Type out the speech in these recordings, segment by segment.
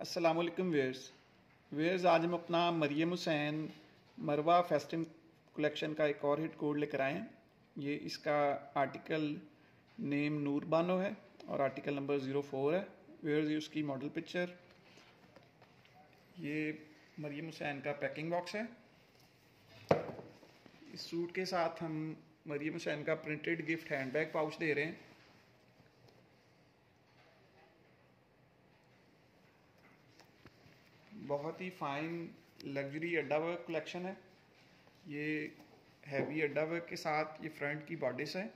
असलकम wears wears आज हम अपना मरियम हुसैन मरवा फेस्टिन कलेक्शन का एक और हिट कोड लेकर आए हैं। ये इसका आर्टिकल नेम नूर बानो है और आर्टिकल नंबर ज़ीरो फोर है। वेयर्स ये उसकी मॉडल पिक्चर ये मरियम हुसैन का पैकिंग बॉक्स है। इस सूट के साथ हम मरियम हुसैन का प्रिंटेड गिफ्ट हैंडबैग पाउच दे रहे हैं। बहुत ही fine luxury adda work collection है। ये हैवी अड्डा वर्क के साथ ये फ्रंट की बॉडिस है।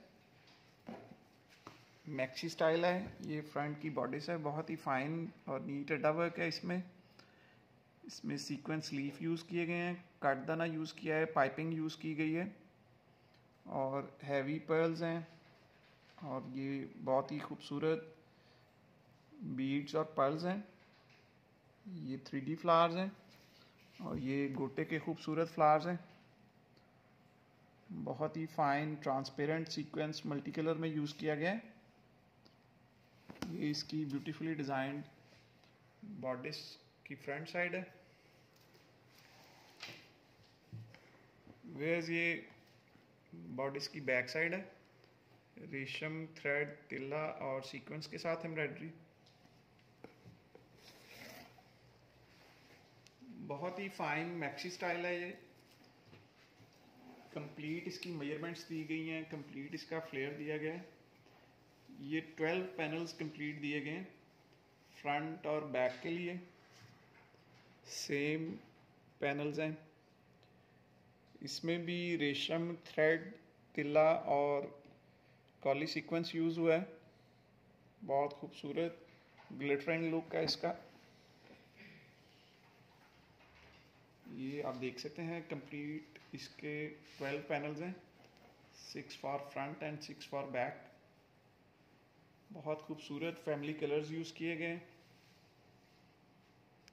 मैक्सी स्टाइल है, ये फ्रंट की बॉडिस है। बहुत ही फाइन और नीट अड्डा वर्क है इसमें। इसमें सीक्वेंस लीफ यूज़ किए गए हैं काटदाना यूज़ किया है पाइपिंग यूज़ की गई है और हैवी पर्ल्स हैं और ये बहुत ही खूबसूरत बीड्स और पर्ल्स हैं। ये थ्री डी फ्लावर्स हैं और ये गोटे के खूबसूरत फ्लावर्स हैं। बहुत ही fine transparent sequence multi colour में यूज़ किया गया है। ये इसकी ब्यूटीफुली डिज़ाइंड बॉडिस की फ्रंट साइड है। वेयर्स ये बॉडिस की बैक साइड है। रेशम थ्रेड तिल्ला और सीक्वेंस के साथ एम्ब्रॉयडरी बहुत ही फाइन मैक्सी स्टाइल है ये। कंप्लीट इसकी मेजरमेंट्स दी गई हैं कंप्लीट इसका फ्लेयर दिया गया है। ये ट्वेल्व पैनल्स कंप्लीट दिए गए हैं फ्रंट और बैक के लिए। सेम पैनल्स हैं। इसमें भी रेशम थ्रेड तिल्ला और कॉली सीक्वेंस यूज़ हुआ है। बहुत खूबसूरत ग्लिटरिंग लुक है इसका। ये आप देख सकते हैं कंप्लीट इसके 12 पैनल्स हैं। Six for front and six for back बहुत खूबसूरत फैमिली कलर्स यूज़ किए गए हैं।